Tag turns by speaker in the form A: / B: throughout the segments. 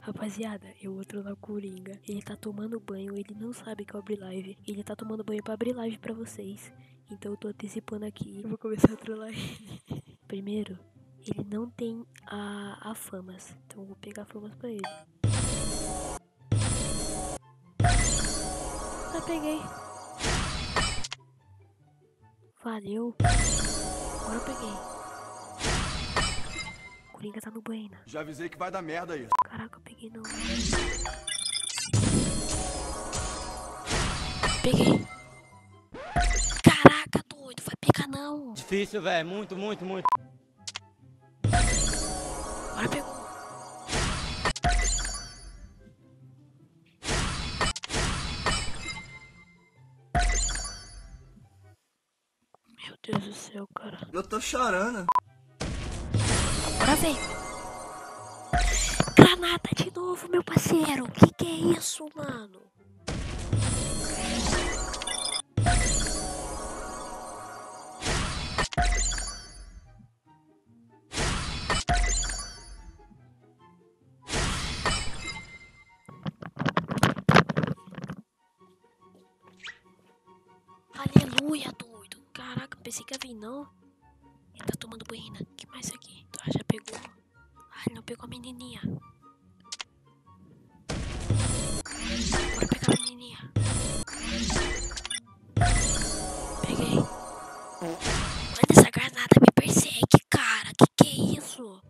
A: Rapaziada, eu outro lá Coringa. Ele tá tomando banho, ele não sabe que eu abri live. Ele tá tomando banho pra abrir live pra vocês. Então eu tô antecipando aqui. Eu vou começar a trollar ele. Primeiro, ele não tem a, a famas. Então eu vou pegar famas pra ele. Ah, peguei. Valeu. Agora eu peguei. Tá no banho.
B: Já avisei que vai dar merda aí.
A: Caraca, eu peguei não. Peguei. Caraca, doido, vai pegar não.
C: Difícil, velho. Muito, muito, muito.
A: Agora pegou. Meu Deus do céu, cara.
B: Eu tô chorando.
A: Agora vem. Granada de novo, meu parceiro. Que que é isso, mano? Aleluia, doido. Caraca, pensei que ia vir, não. Ele tá tomando banho. que mais aqui? Tá, já pegou. Ah, ele não pegou a menininha. Bora pegar a menininha. Peguei. Mano, essa granada me persegue, cara. Que que é isso?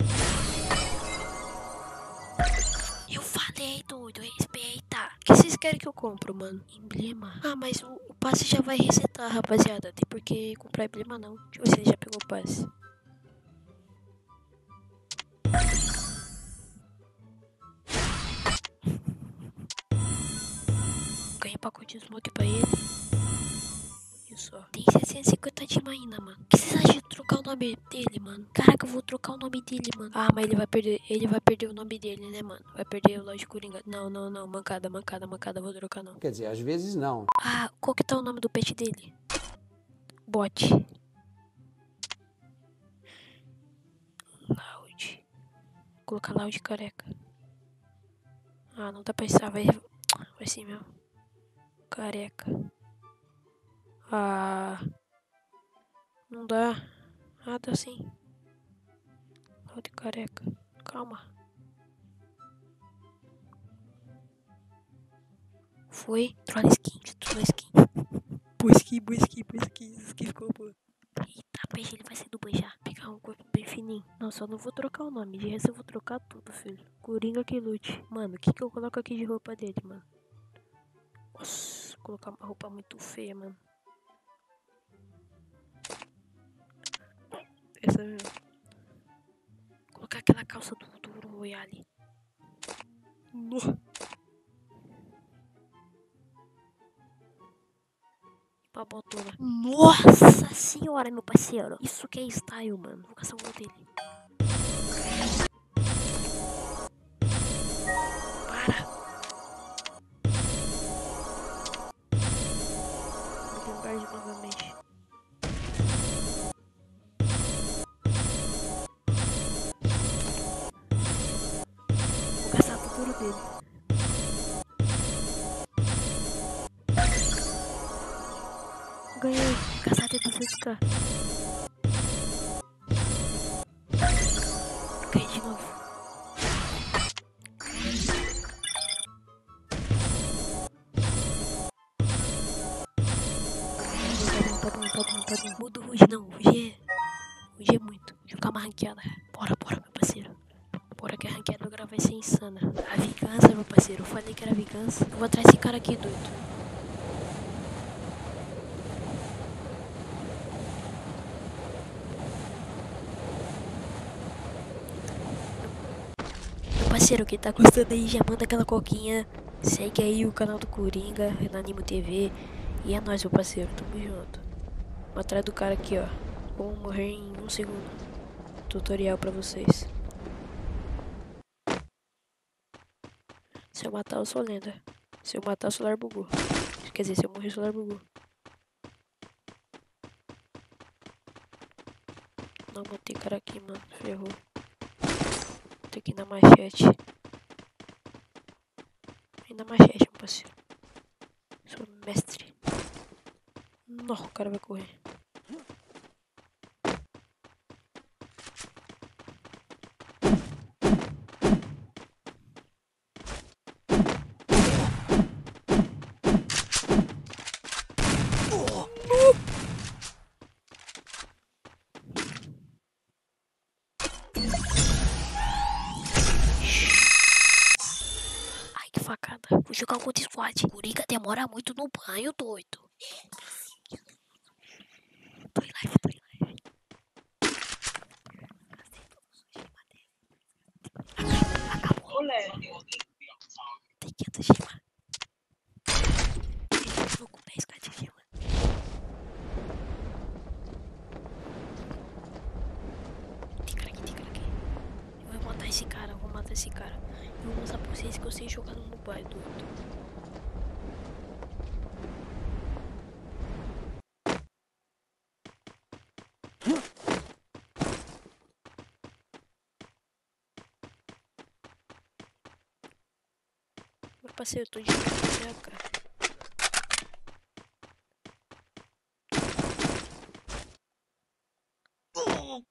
A: Eu falei, doido. Respeita. O que vocês querem que eu compro, mano? Emblema. Ah, mas o, o passe já vai resetar, rapaziada. Tem por que comprar emblema, não. Deixa eu ver se ele já pegou o passe. Ganhei pacote de smoke pra ele. Isso, ó. Tem 750 de ainda, mano. O que vocês acham de trocar o nome dele, mano? Caraca, eu vou trocar o nome dele, mano. Ah, mas ele vai perder. Ele vai perder o nome dele, né, mano? Vai perder o Lógico Coringa. Não, não, não. Mancada, mancada, mancada. Vou trocar, não.
D: Quer dizer, às vezes não.
A: Ah, qual que tá o nome do pet dele? Bot. Loud. Vou colocar Loud careca. Ah, não dá pra pensar, vai. Vai sim mesmo. Careca. Ah. Não dá. Ah, dá sim. Loud careca. Calma. Foi. Troll skin, troll skin. Boa skin, boa skin, boa skin. Essa skin ficou boa. Eita, peixe, ele vai ser do banho já. Pegar um corpo bem fininho. Não, só não vou trocar o nome. De resto eu vou trocar tudo, filho. Coringa que lute. Mano, o que que eu coloco aqui de roupa dele, mano? Nossa, colocar uma roupa muito feia, mano. Essa mesmo. Colocar aquela calça do, do Royale. No. Pra botona. Nossa senhora, meu parceiro. Isso que é style, mano. Vou caçar o gol dele. Caçar o futuro dele. Ganhei. Caçar até 200k. Ganhei de novo. Tá bom, tá bom, tá tá bom. Muda o Ruge não, Ruge é... É muito. Jogar uma ranqueada. Bora, bora, Bora que a ranqueada vai ser insana. A vingança, meu parceiro. Eu falei que era vingança. Eu vou atrás desse cara aqui, doido. Meu parceiro, quem tá gostando aí, já manda aquela coquinha. Segue aí o canal do Coringa, Renanimo TV. E é nóis, meu parceiro. Tamo junto. Vou atrás do cara aqui, ó. Vou morrer em um segundo. Tutorial pra vocês. Se eu matar, eu sou lenda. Se eu matar, o celular bugou. Quer dizer, se eu morrer, o celular bugou. Não, mano, tem cara aqui, mano. Ferrou. Tem que ir na machete. Na machete, meu parceiro. Sou mestre. Não, o cara vai correr. Ai, que facada. Vou jogar contra squad. Curiga demora muito no banho, doido. Tô em live, tô em live. Acabou. Tem 500 gema. Com 10k de gema. Tem cara aqui, tem cara aqui. Eu vou matar esse cara, eu vou matar esse cara. Vou mostrar pra vocês que eu sei jogar no mobile, doido. Meu parceiro, eu tô de cara. Nossa.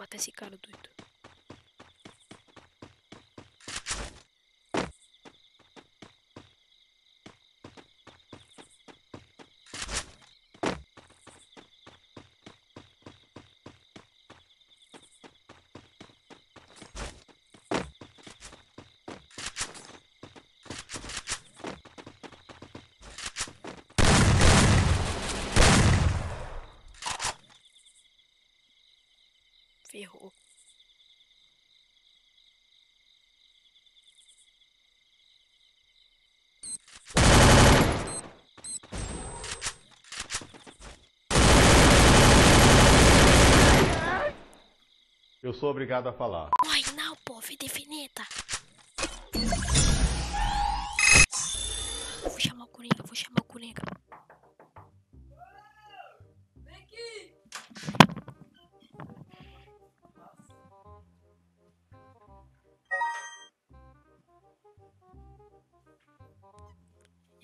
A: Vou matar esse Ferrou.
D: Eu sou obrigado a falar.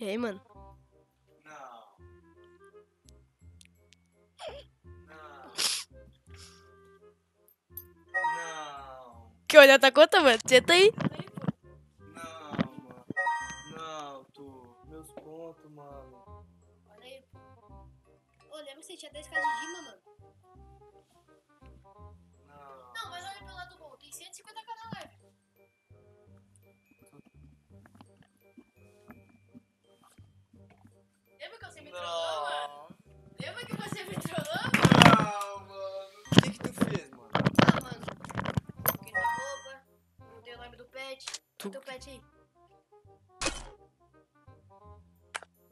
A: E aí, mano?
B: Não. Não. Não.
A: Que olhar tá conta, mano? Senta aí.
B: Não, mano. Não, tu. Meus pontos, mano.
E: Olha aí. Ô, lembra que você tinha 10k de Dima, mano?
B: Não.
E: Não, mas olha pelo lado bom, tem 150k na live. Lembra que você me trollou?
B: Não, mano. O que que tu fez, mano?
E: Ah, mano. Troquei da roupa, mudei o nome do pet.
C: Tu-
E: Teu pet aí.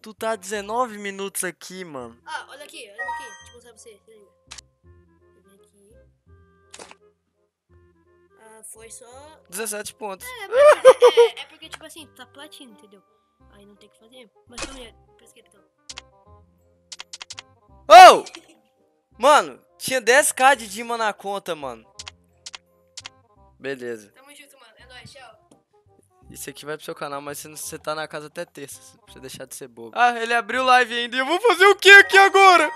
C: Tu tá 19 minutos aqui, mano.
E: Ah, olha aqui, olha aqui. Deixa eu mostrar pra você. Ah, foi só
C: 17 pontos.
E: É, porque, é, é porque, tipo assim, tá platina, entendeu? Aí não tem o que fazer. Mas aí, pra esquerda então.
C: Ô! Mano, tinha 10k de Dima na conta, mano. Beleza.
E: Tamo junto, mano. É nóis, tchau.
C: Isso aqui vai pro seu canal, mas você tá na casa até terça. Pra você deixar de ser bobo. Ah, ele abriu live ainda. E eu vou fazer o que aqui agora?